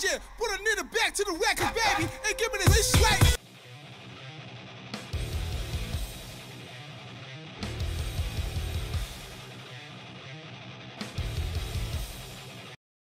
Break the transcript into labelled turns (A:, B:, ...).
A: Put a nigga back to the record, baby.